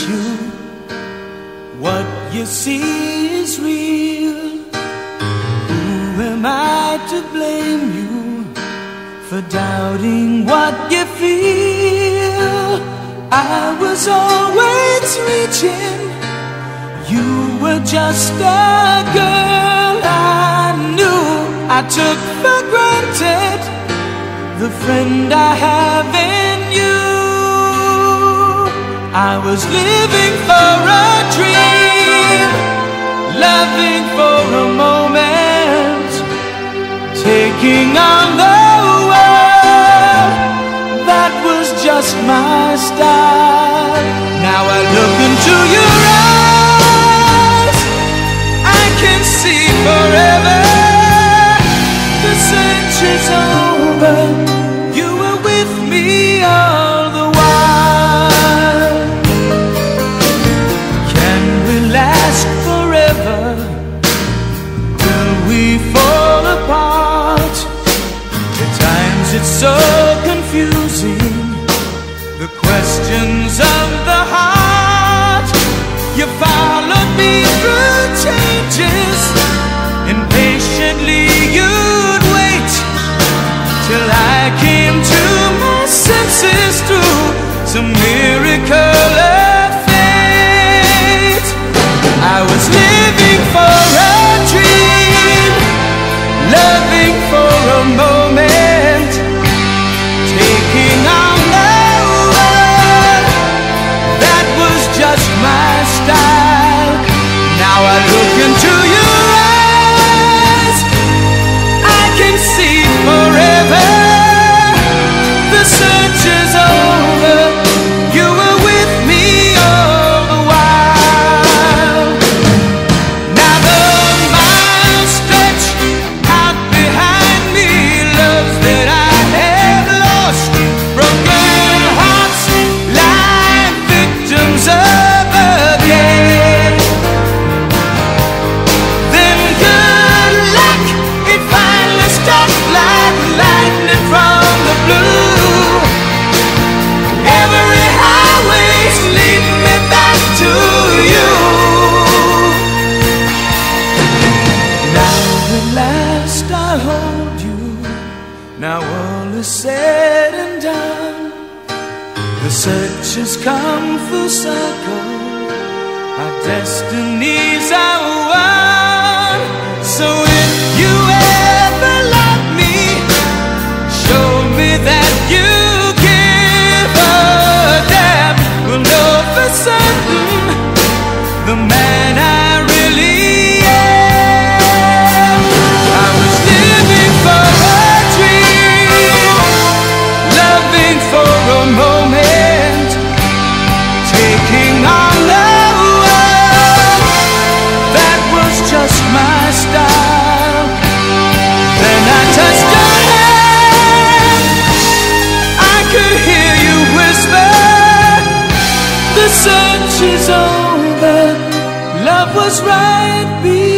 you. What you see is real. Who am I to blame you for doubting what you feel? I was always reaching. You were just a girl I knew. I took for granted the friend I have in. I was living for a dream, loving for a moment, taking on the world. That was just my style. Is it so confusing? The questions of the heart. You followed me through changes. search has come full circle. Our destinies are one. search is over, love was right behind.